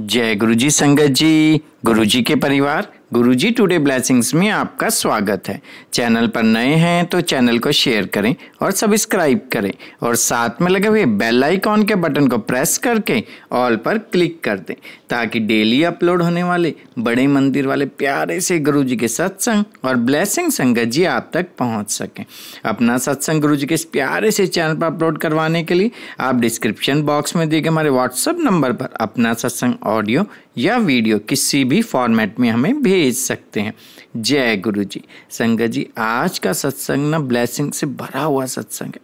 जय गुरु जी संगत जी। गुरु जी के परिवार, गुरुजी टुडे ब्लेसिंग्स में आपका स्वागत है। चैनल पर नए हैं तो चैनल को शेयर करें और सब्सक्राइब करें और साथ में लगे हुए बेल आइकॉन के बटन को प्रेस करके ऑल पर क्लिक कर दें ताकि डेली अपलोड होने वाले बड़े मंदिर वाले प्यारे से गुरुजी के सत्संग और ब्लेसिंग संगत जी आप तक पहुँच सकें। अपना सत्संग गुरु के इस प्यारे से चैनल पर अपलोड करवाने के लिए आप डिस्क्रिप्शन बॉक्स में दिए गए हमारे व्हाट्सएप नंबर पर अपना सत्संग ऑडियो या वीडियो किसी भी फॉर्मेट में हमें भेज सकते हैं। जय गुरु जी संगत जी, आज का सत्संग ना ब्लैसिंग से भरा हुआ सत्संग है।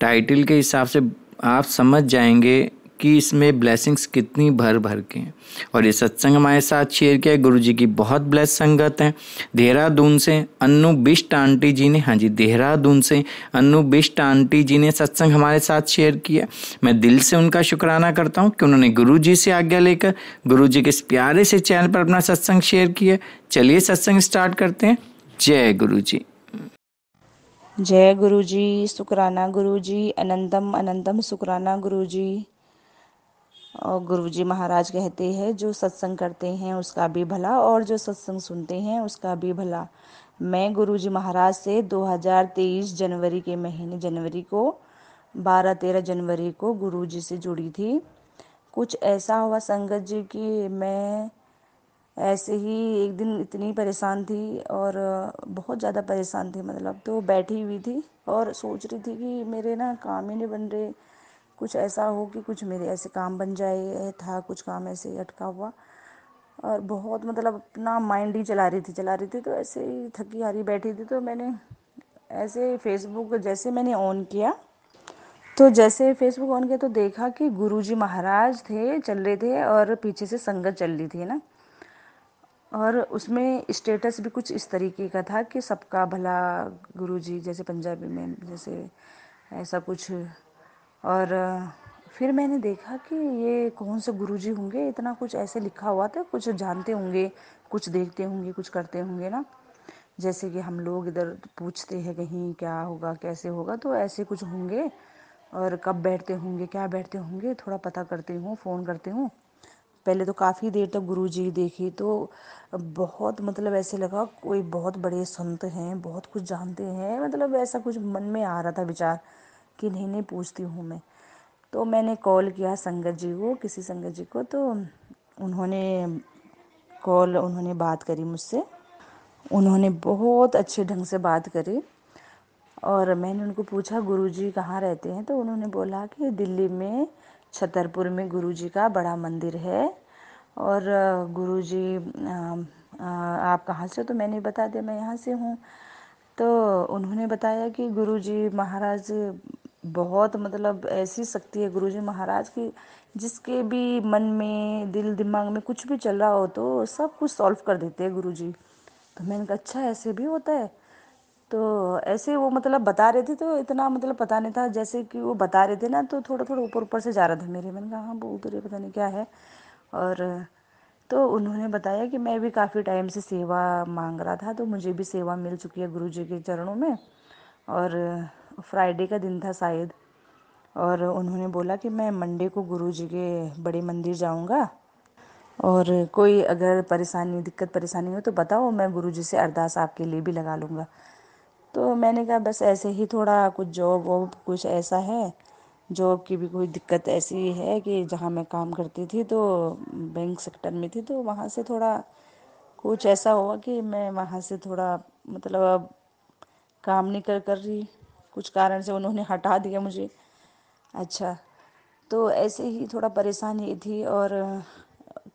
टाइटल के हिसाब से आप समझ जाएँगे कि इसमें ब्लेसिंग्स कितनी भर भर के हैं। और ये सत्संग हमारे साथ शेयर किया गुरु जी की बहुत ब्लेस संगत है। देहरादून से अन्नू बिष्ट आंटी जी ने हाँ जी, देहरादून से अन्नू बिष्ट आंटी जी ने सत्संग हमारे साथ शेयर किया मैं दिल से उनका शुक्राना करता हूँ कि उन्होंने गुरु जी से आज्ञा लेकर गुरु जी के इस प्यारे से चैनल पर अपना सत्संग शेयर किया चलिए सत्संग स्टार्ट करते हैं। जय गुरु जी जय गुरु जी शुक्राना गुरु जी अनंतम अनंतम शुक्राना गुरु जी और गुरु जी महाराज कहते हैं, जो सत्संग करते हैं, उसका भी भला, और जो सत्संग सुनते हैं, उसका भी भला। मैं गुरु जी महाराज से 2023 जनवरी के महीने, जनवरी को 12-13 जनवरी को गुरु जी से जुड़ी थी। कुछ ऐसा हुआ संगत जी कि मैं ऐसे ही एक दिन इतनी परेशान थी और बहुत ज़्यादा परेशान थी मतलब तो बैठी हुई थी और सोच रही थी कि मेरे ना काम ही नहीं बन रहे कुछ ऐसा हो कि कुछ मेरे ऐसे काम बन जाए था, कुछ काम ऐसे अटका हुआ। और बहुत मतलब अपना माइंड ही चला रही थी, चला रही थी तो ऐसे ही थकी हारी बैठी थी तो मैंने ऐसे फेसबुक जैसे मैंने ऑन किया तो जैसे फेसबुक ऑन किया तो देखा कि गुरुजी महाराज थे, चल रहे थे और पीछे से संगत चल रही थी ना? और उसमें स्टेटस भी कुछ इस तरीके का था कि सबका भला गुरुजी, जैसे पंजाबी में, जैसे ऐसा कुछ और फिर मैंने देखा कि ये कौन से गुरुजी होंगे, इतना कुछ ऐसे लिखा हुआ था, कुछ जानते होंगे, कुछ देखते होंगे, कुछ करते होंगे ना। जैसे कि हम लोग इधर पूछते हैं कहीं क्या होगा, कैसे होगा तो ऐसे कुछ होंगे। और कब बैठते होंगे, क्या बैठते होंगे, थोड़ा पता करती हूँ, फ़ोन करती हूँ। पहले तो काफ़ी देर तक गुरु जी देखी तो बहुत मतलब ऐसे लगा, कोई बहुत बड़े संत हैं, बहुत कुछ जानते हैं मतलब ऐसा कुछ मन में आ रहा था विचार। कि नहीं नहीं पूछती हूँ मैं। तो मैंने कॉल किया संगत जी को, किसी संगत जी को तो उन्होंने कॉल, उन्होंने बात करी मुझसे। उन्होंने बहुत अच्छे ढंग से बात करी और मैंने उनको पूछा, गुरुजी कहाँ रहते हैं? तो उन्होंने बोला कि दिल्ली में, छतरपुर में गुरुजी का बड़ा मंदिर है और गुरुजी आप कहाँ से हो? तो मैंने बता दिया, मैं यहाँ से हूँ। तो उन्होंने बताया कि गुरुजी महाराज बहुत मतलब ऐसी शक्ति है गुरु जी महाराज की, जिसके भी मन में, दिल दिमाग में कुछ भी चल रहा हो तो सब कुछ सॉल्व कर देते हैं गुरु जी तो मैंने कहा अच्छा ऐसे भी होता है? तो ऐसे वो मतलब बता रहे थे तो इतना मतलब पता नहीं था, जैसे कि वो बता रहे थे ना तो थोड़ा थोड़ा ऊपर ऊपर से जा रहा था मेरे। मैंने कहा हाँ बोल तो रहे, पता नहीं क्या है। और तो उन्होंने बताया कि मैं भी काफ़ी टाइम से सेवा मांग रहा था तो मुझे भी सेवा मिल चुकी है गुरु जी के चरणों में। और फ्राइडे का दिन था शायद। और उन्होंने बोला कि मैं मंडे को गुरु जी के बड़े मंदिर जाऊँगा। और कोई अगर परेशानी, दिक्कत परेशानी हो तो बताओ, मैं गुरु जी से अरदास आपके लिए भी लगा लूँगा। तो मैंने कहा, बस ऐसे ही थोड़ा कुछ जॉब वॉब कुछ ऐसा है। जॉब की भी कोई दिक्कत ऐसी है कि जहाँ मैं काम करती थी तो बैंक सेक्टर में थी तो वहाँ से थोड़ा कुछ ऐसा हुआ कि मैं वहाँ से थोड़ा मतलब अब काम नहीं कर कर रही। कुछ कारण से उन्होंने हटा दिया मुझे। अच्छा तो ऐसे ही थोड़ा परेशानी थी और,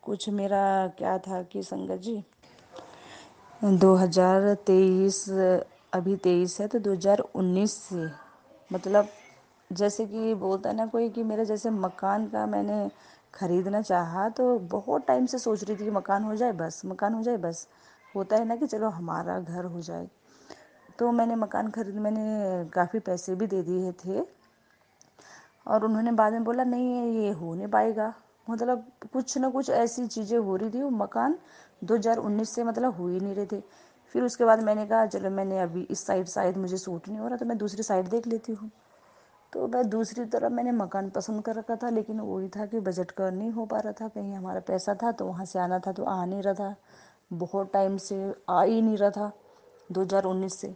कुछ मेरा क्या था कि संगत जी 2023 अभी 23 है तो 2019 से मतलब जैसे कि बोलता है ना कोई कि मेरा जैसे मकान का मैंने ख़रीदना चाहा तो बहुत टाइम से सोच रही थी कि मकान हो जाए बस, मकान हो जाए बस। होता है ना कि चलो हमारा घर हो जाए। तो मैंने मकान खरीद, मैंने काफ़ी पैसे भी दे दिए थे। और उन्होंने बाद में बोला, नहीं, ये हो नहीं पाएगा। मतलब कुछ ना कुछ ऐसी चीज़ें हो रही थी, वो मकान 2019 से मतलब हो ही नहीं रहे थे। फिर उसके बाद मैंने कहा, चलो, मैंने अभी इस साइड, शायद मुझे सूट नहीं हो रहा तो मैं दूसरी साइड देख लेती हूँ। तो मैं दूसरी तरफ़ मैंने मकान पसंद कर रखा था, लेकिन वही था कि बजट का नहीं हो पा रहा था, कहीं हमारा पैसा था तो वहाँ से आना था तो आ नहीं रहा था। बहुत टाइम से आ ही नहीं रहा था। 2019 से।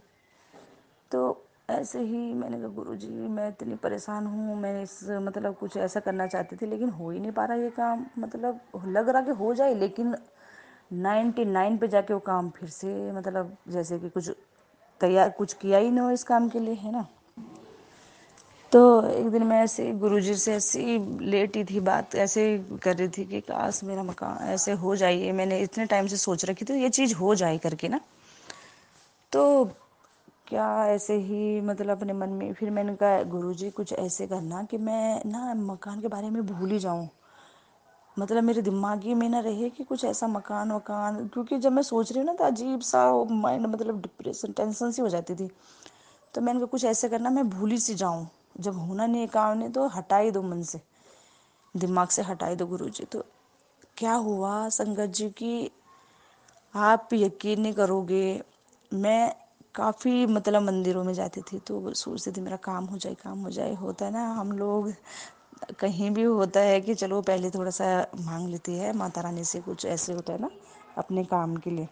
तो ऐसे ही मैंने कहा गुरु जी मैं इतनी परेशान हूँ, मैं इस मतलब कुछ ऐसा करना चाहती थी, लेकिन हो ही नहीं पा रहा ये काम। मतलब लग रहा कि हो जाए, लेकिन नाइन्टी नाइन पे जाके वो काम फिर से मतलब जैसे कि कुछ तैयार, कुछ किया ही नहीं हो इस काम के लिए, है ना? तो एक दिन मैं ऐसे गुरु जी से ऐसी लेटी थी बात, ऐसे कर रही थी कि काश मेरा मकान ऐसे हो जाइए मैंने इतने टाइम से सोच रखी थी, ये चीज़ हो जाए करके ना। तो क्या ऐसे ही मतलब अपने मन में, फिर मैंने कहा गुरु जी कुछ ऐसे करना कि मैं ना मकान के बारे में भूल ही जाऊँ। मतलब मेरे दिमागी में ना रहे कि कुछ ऐसा मकान, वकान, क्योंकि जब मैं सोच रही हूँ ना तो अजीब सा माइंड मतलब डिप्रेशन टेंशन सी हो जाती थी। तो मैंने कहा, कुछ ऐसे करना मैं भूल ही सी जाऊँ। जब होना नहीं काम नहीं तो हटा ही दो मन से, दिमाग से हटा ही दो गुरु जी तो क्या हुआ, संगत जी, की आप यकीन नहीं करोगे मैं काफ़ी मतलब मंदिरों में जाती थी तो सोचती थी, मेरा काम हो जाए, काम हो जाए। होता है ना, हम लोग कहीं भी होता है कि चलो पहले थोड़ा सा मांग लेती है, माता रानी से कुछ ऐसे होता है ना, अपने काम के लिए।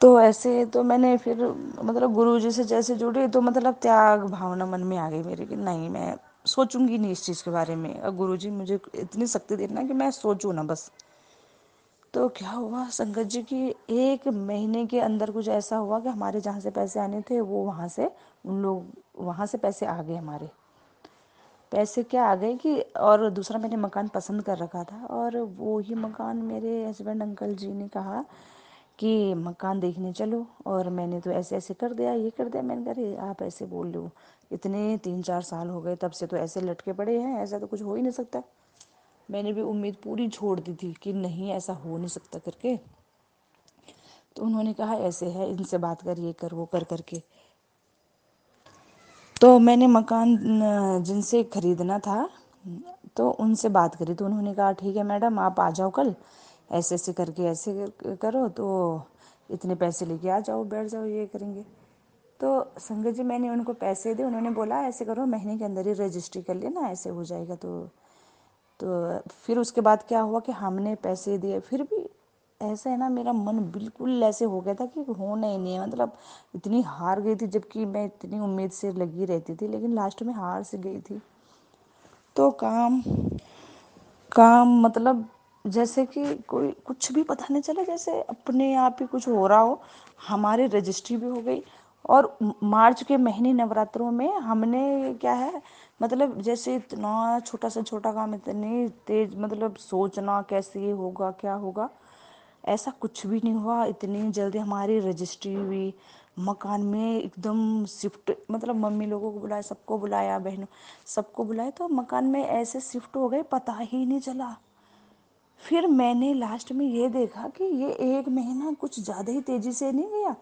तो ऐसे तो मैंने फिर मतलब गुरु जी से जैसे जुड़ी तो मतलब त्याग भावना मन में आ गई मेरे कि नहीं, मैं सोचूँगी नहीं इस चीज़ के बारे में। और गुरु जी मुझे इतनी शक्ति देना कि मैं सोचूं ना बस। तो क्या हुआ? संगत जी की एक महीने के अंदर कुछ ऐसा हुआ कि हमारे जहाँ से पैसे आने थे, वो वहाँ से, उन लोग वहाँ से पैसे आ गए हमारे। पैसे क्या आ गए कि, और दूसरा मैंने मकान पसंद कर रखा था और वो ही मकान मेरे हस्बैंड अंकल जी ने कहा कि मकान देखने चलो और मैंने तो ऐसे ऐसे कर दिया, ये कर दिया। मैंने कहा आप ऐसे बोल हो, इतने तीन चार साल हो गए, तब से तो ऐसे लटके पड़े हैं, ऐसा तो कुछ हो ही नहीं सकता। मैंने भी उम्मीद पूरी छोड़ दी थी कि नहीं, ऐसा हो नहीं सकता करके। तो उन्होंने कहा, ऐसे है, इनसे बात कर, ये कर, वो कर करके। तो मैंने मकान जिनसे खरीदना था तो उनसे बात करी। तो उन्होंने कहा, ठीक है मैडम, आप आ जाओ कल। ऐसे ऐसे करके, ऐसे करो तो इतने पैसे लेके आ जाओ, बैठ जाओ, ये करेंगे। तो संगत जी, मैंने उनको पैसे दिए उन्होंने बोला, ऐसे करो, महीने के अंदर ही रजिस्ट्री कर लेना, ऐसे हो जाएगा तो तो फिर उसके बाद क्या हुआ कि हमने पैसे दिए। फिर भी ऐसा है ना, मेरा मन बिल्कुल ऐसे हो गया था कि होना ही नहीं है। मतलब इतनी हार गई थी, जबकि मैं इतनी उम्मीद से लगी रहती थी, लेकिन लास्ट में हार से गई थी। तो काम काम मतलब जैसे कि कोई कुछ भी पता नहीं चला, जैसे अपने आप ही कुछ हो रहा हो, हमारी रजिस्ट्री भी हो गई। और मार्च के महीने नवरात्रों में हमने क्या है मतलब जैसे इतना छोटा से छोटा काम, इतनी तेज मतलब सोचना कैसे होगा, क्या होगा? ऐसा कुछ भी नहीं हुआ। इतनी जल्दी हमारी रजिस्ट्री हुई। मकान में एकदम शिफ्ट मतलब मम्मी लोगों को बुलाया, सबको बुलाया, बहनों, सबको बुलाया तो मकान में ऐसे शिफ्ट हो गए, पता ही नहीं चला। फिर मैंने लास्ट में ये देखा कि ये एक महीना कुछ ज़्यादा ही तेज़ी से नहीं गया।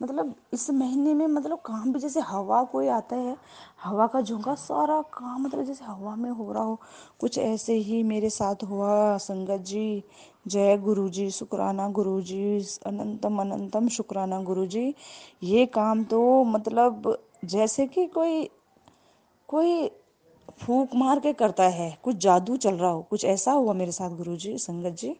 मतलब इस महीने में मतलब काम भी जैसे हवा कोई आता है, हवा का झोंका सारा काम मतलब जैसे हवा में हो रहा हो। कुछ ऐसे ही मेरे साथ हुआ, संगत जी, जय गुरु जी शुक्राना गुरु जी अनंतम अनंतम शुक्राना गुरु जी ये काम तो मतलब जैसे कि कोई कोई फूक मार के करता है, कुछ जादू चल रहा हो, कुछ ऐसा हुआ मेरे साथ गुरु जी संगत जी?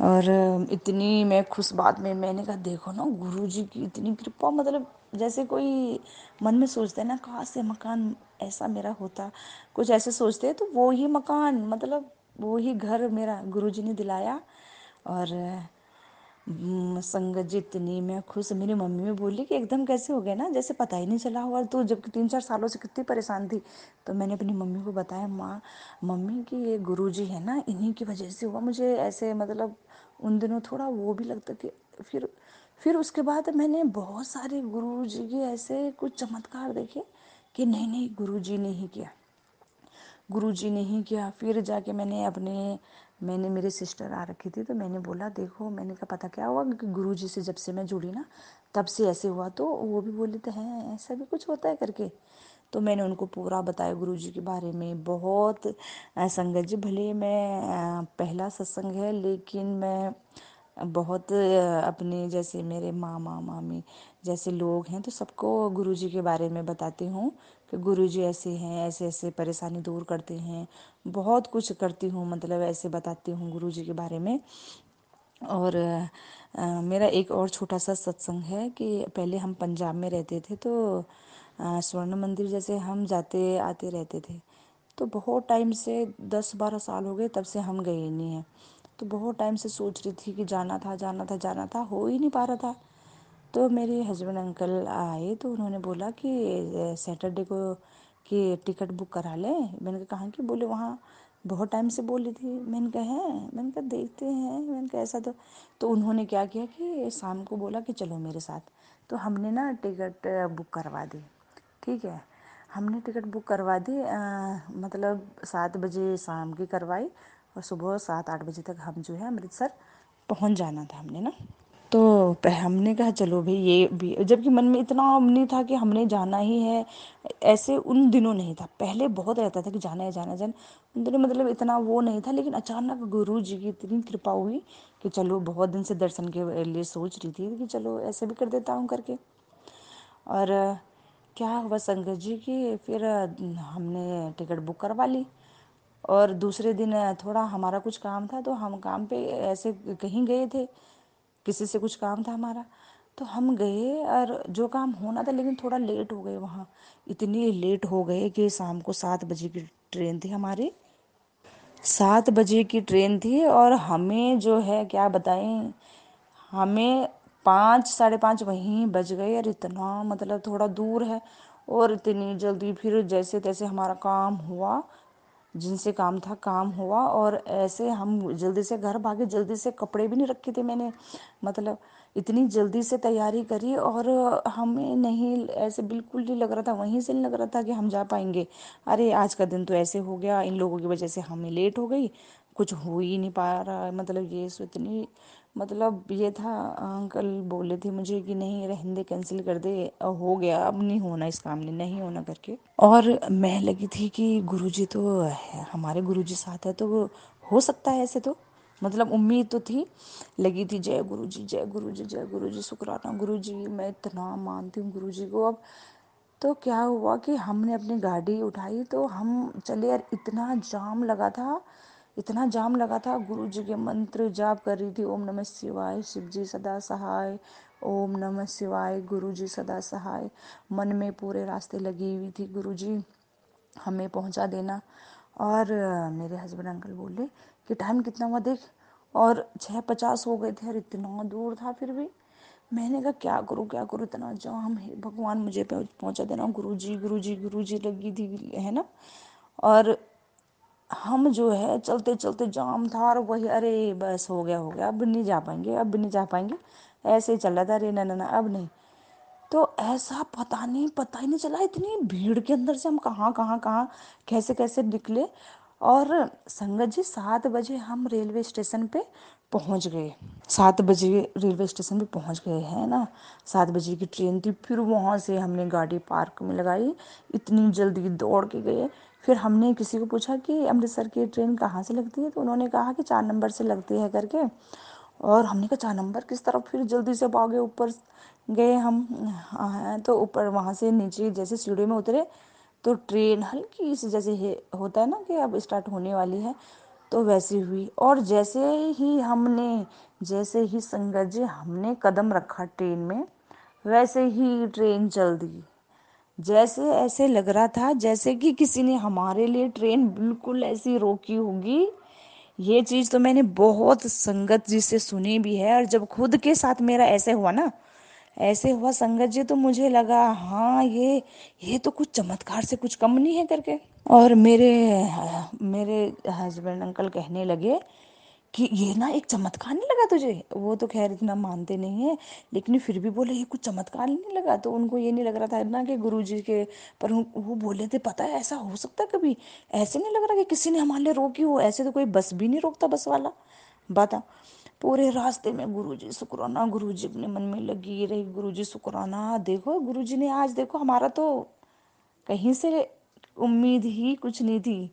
और इतनी मैं खुश बात में, मैंने कहा, देखो ना गुरु जी की इतनी कृपा मतलब जैसे कोई मन में सोचते हैं ना कहाँ से मकान ऐसा मेरा होता, कुछ ऐसे सोचते हैं तो वो ही मकान मतलब वो ही घर मेरा गुरु जी ने दिलाया और संगत जी इतनी मैं खुश, मेरी मम्मी भी बोली कि एकदम कैसे हो गया ना? जैसे पता ही नहीं चला हुआ। तो जब तीन चार सालों से कितनी परेशान थी तो मैंने अपनी मम्मी को बताया, माँ, मम्मी कि ये गुरु जी है ना, इन्हीं की वजह से हुआ मुझे ऐसे मतलब उन दिनों थोड़ा वो भी लगता कि फिर फिर उसके बाद मैंने बहुत सारे गुरु जी के ऐसे कुछ चमत्कार देखे कि नहीं नहीं गुरु जी ने ही किया। गुरु जी ने ही किया। फिर जाके मैंने अपने मैंने मेरी सिस्टर आ रखी थी तो मैंने बोला, देखो, मैंने कहा, पता क्या हुआ? कि गुरु जी से जब से मैं जुड़ी ना, तब से ऐसे हुआ तो वो भी बोले तो हैं, ऐसा भी कुछ होता है करके? तो मैंने उनको पूरा बताया गुरु जी के बारे में। बहुत संगत जी, भले मैं पहला सत्संग है, लेकिन मैं बहुत अपने जैसे मेरे मामा, मामी जैसे लोग हैं तो सबको गुरुजी के बारे में बताती हूँ। कि गुरु जी ऐसे हैं ऐसे ऐसे परेशानी दूर करते हैं। बहुत कुछ करती हूँ मतलब ऐसे बताती हूँ गुरु जी के बारे में। और आ, मेरा एक और छोटा सा सत्संग है कि पहले हम पंजाब में रहते थे तो स्वर्ण मंदिर जैसे हम जाते आते रहते थे। तो बहुत टाइम से दस बारह साल हो गए तब से हम गए नहीं हैं। तो बहुत टाइम से सोच रही थी कि जाना था जाना था जाना था हो ही नहीं पा रहा था। तो मेरे हस्बैंड अंकल आए तो उन्होंने बोला कि सैटरडे को कि टिकट बुक करा लें। मैंने कहा कि? बोले वहाँ बहुत टाइम से बोली थी। मैंने कहा है? मैंने कहा देखते हैं। मैंने कहा ऐसा तो तो उन्होंने क्या किया कि शाम को बोला कि चलो मेरे साथ। तो हमने ना टिकट बुक करवा दी। ठीक है? हमने टिकट बुक करवा दी आ, मतलब सात बजे शाम की करवाई और सुबह सात आठ बजे तक हम जो है अमृतसर पहुँच जाना था हमने ना। तो हमने कहा, चलो भाई, ये भी जबकि मन में इतना नहीं था कि हमने जाना ही है। ऐसे उन दिनों नहीं था। पहले बहुत रहता था कि जाना है, जाना जाना उन दिनों मतलब इतना वो नहीं था, लेकिन अचानक गुरु जी की इतनी कृपा हुई कि चलो, बहुत दिन से दर्शन के लिए सोच रही थी कि चलो, ऐसे भी कर देता हूँ करके। और क्या हुआ संगत जी की? फिर हमने टिकट बुक करवा ली। और दूसरे दिन थोड़ा हमारा कुछ काम था तो हम काम पे ऐसे कहीं गए थे। किसी से कुछ काम था हमारा। तो हम गए और जो काम होना था, लेकिन थोड़ा लेट हो गए वहाँ। इतनी लेट हो गए कि शाम को सात बजे की ट्रेन थी हमारी। सात बजे की ट्रेन थी और हमें जो है, क्या बताएँ, हमें पाँच, साढ़े पाँच वहीं बज गए। और इतना मतलब थोड़ा दूर है और इतनी जल्दी फिर जैसे तैसे हमारा काम हुआ जिनसे काम था, काम हुआ और ऐसे हम जल्दी से घर भागे, जल्दी से कपड़े भी नहीं रखे थे मैंने। मतलब इतनी जल्दी से तैयारी करी और हमें नहीं, ऐसे बिल्कुल नहीं लग रहा था, वहीं से नहीं लग रहा था कि हम जा पाएँगे। अरे, आज का दिन तो ऐसे हो गया, इन लोगों की वजह से हमें लेट हो गई, कुछ हो ही नहीं पा रहा मतलब ये सो इतनी मतलब ये था, अंकल बोले थे मुझे कि नहीं, रहने दे कैंसिल कर दे। हो गया, अब नहीं होना इस काम ने नहीं होना करके। और मैं लगी थी कि गुरुजी तो है, हमारे गुरुजी साथ है तो हो सकता है ऐसे तो। मतलब उम्मीद तो थी, लगी थी, जय गुरु जी जय गुरु जी जय गुरु जी शुक्राना गुरु जी मैं इतना मानती हूँ गुरु जी को अब। तो क्या हुआ कि हमने अपनी गाड़ी उठाई तो हम चले, यार इतना जाम लगा था इतना जाम लगा था गुरु जी के मंत्र जाप कर रही थी, ओम नमः शिवाय शिव जी सदा सहाय, ओम नमः शिवाय गुरु जी सदा सहाय। मन में पूरे रास्ते लगी हुई थी गुरु जी हमें पहुँचा देना। और, मेरे हस्बैंड अंकल बोले कि टाइम कितना हुआ देख, और छः पचास हो गए थे, और इतना दूर था फिर भी। मैंने कहा, क्या करूँ क्या करूँ, इतना जाम है, भगवान मुझे पहुँचा देना। गुरु जी गुरु जी गुरु जी लगी थी, है ना? और हम जो है चलते चलते जाम था और वही, अरे बस हो गया हो गया, अब नहीं जा पाएँगे, अब नहीं जा पाएँगे। ऐसे ही चल रहा था, अरे ना ना, अब नहीं। तो ऐसा पता नहीं, पता ही नहीं चला, इतनी भीड़ के अंदर से हम कहाँ कहाँ कहाँ, कैसे कैसे निकले। और संगत जी, सात बजे हम रेलवे स्टेशन पे पहुँच गए। सात बजे रेलवे स्टेशन पे पहुँच गए, हैं ना? सात बजे की ट्रेन थी, फिर वहाँ से हमने गाड़ी पार्क में लगाई। इतनी जल्दी दौड़ के गए। फिर हमने किसी को पूछा कि अमृतसर की ट्रेन कहाँ से लगती है? तो उन्होंने कहा कि चार नंबर से लगती है करके। और हमने कहा चार नंबर? किस तरफ़? फिर जल्दी से भागे ऊपर गए हम। हाँ, तो ऊपर वहाँ से नीचे जैसे सीढ़ी में उतरे तो ट्रेन हल्की सी जैसे होता है ना कि अब स्टार्ट होने वाली है तो वैसी हुई। और जैसे ही हमने जैसे ही संगत जी हमने कदम रखा ट्रेन में वैसे ही ट्रेन चल दी। जैसे ऐसे लग रहा था जैसे कि किसी ने हमारे लिए ट्रेन बिल्कुल ऐसी रोकी होगी। ये चीज़ तो मैंने बहुत संगत जी से सुनी भी है और जब खुद के साथ मेरा ऐसे हुआ ना, ऐसे हुआ संगत जी तो मुझे लगा हाँ ये ये तो कुछ चमत्कार से कुछ कम नहीं है करके। और मेरे मेरे हस्बैंड अंकल कहने लगे कि ये ना एक चमत्कार नहीं लगा तुझे? वो तो खैर इतना मानते नहीं है, लेकिन फिर भी बोले, ये कुछ चमत्कार नहीं लगा? तो उनको ये नहीं लग रहा था ना कि गुरु जी के, पर वो बोले थे, पता है, ऐसा हो सकता कभी? ऐसे नहीं लग रहा कि किसी ने हमारे लिए रोकी हो? ऐसे तो कोई बस भी नहीं रोकता बस वाला। बता पूरे रास्ते में गुरु जी शुक्राना गुरु जी अपने मन में लगी रही गुरु जी शुक्राना देखो गुरु जी ने आज देखो, हमारा तो कहीं से उम्मीद ही कुछ नहीं थी।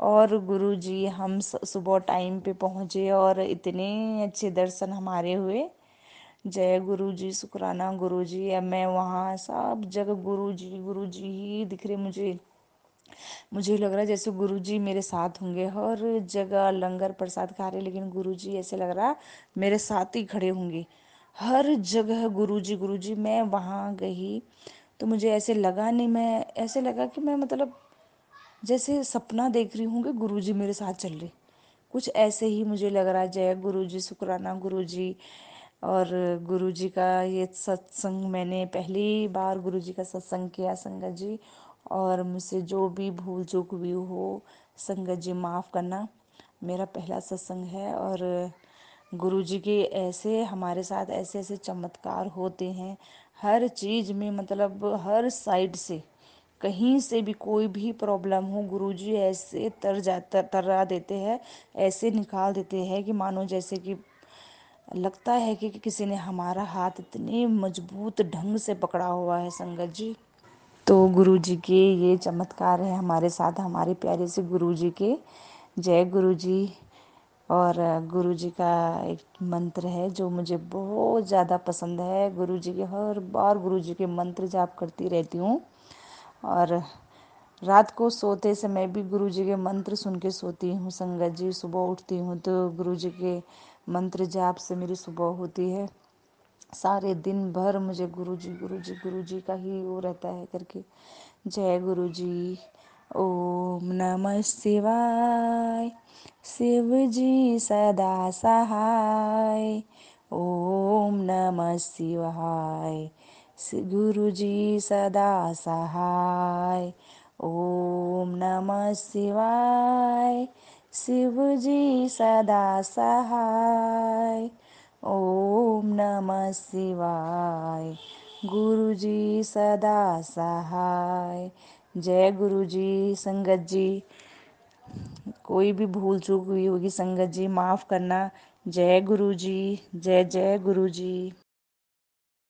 और गुरु जी हम सुबह टाइम पे पहुँचे और इतने अच्छे दर्शन हमारे हुए। जय गुरु जी शुक्राना गुरु जी अब मैं वहाँ सब जगह गुरु जी गुरु जी ही दिख रहे मुझे। मुझे लग रहा है जैसे गुरु जी मेरे साथ होंगे। हर जगह लंगर प्रसाद खा रहे, लेकिन गुरु जी ऐसे लग रहा मेरे साथ ही खड़े होंगे। हर जगह गुरु जी गुरु जी मैं वहाँ गई। तो मुझे ऐसे लगा नहीं, मैं, ऐसे लगा कि मैं मतलब जैसे सपना देख रही हूँ कि गुरु जी मेरे साथ चल रहे। कुछ ऐसे ही मुझे लग रहा है, जय गुरु जी शुक्राना गुरु जी और गुरु जी का ये सत्संग मैंने पहली बार गुरु जी का सत्संग किया संगत जी और मुझसे जो भी भूल चूक हुई हो संगत जी माफ़ करना, मेरा पहला सत्संग है और गुरु जी के ऐसे, हमारे साथ ऐसे ऐसे चमत्कार होते हैं। हर चीज़ में मतलब हर साइड से कहीं से भी कोई भी प्रॉब्लम हो गुरु जी ऐसे तर जा तर, तरा देते हैं ऐसे निकाल देते हैं कि मानो जैसे कि लगता है कि, कि किसी ने हमारा हाथ इतने मज़बूत ढंग से पकड़ा हुआ है संगत जी। तो गुरु जी के ये चमत्कार है हमारे साथ हमारे प्यारे से गुरु जी के। जय गुरु जी और गुरु जी का एक मंत्र है जो मुझे बहुत ज़्यादा पसंद है। गुरु जी के हर बार गुरु जी के मंत्र जाप करती रहती हूँ। और रात को सोते समय भी गुरु जी के मंत्र सुन के सोती हूँ। संगत जी, सुबह उठती हूँ तो गुरु जी के मंत्र जाप से मेरी सुबह होती है। सारे दिन भर मुझे गुरु जी गुरु जी गुरु जी का ही वो रहता है करके। जय गुरु जी ओम नमः शिवाय। शिव जी सदा सहाय। ओम नमः शिवाय। गुरु जी सदा सहाय। ओम नमः शिवाय। शिव जी सदा सहाय। ओम नमः शिवाय। गुरु जी सदा सहाय। जय गुरु जी संगत जी, कोई भी भूल चूक हुई होगी संगत जी, माफ़ करना। जय गुरु जी जय जय गुरु जी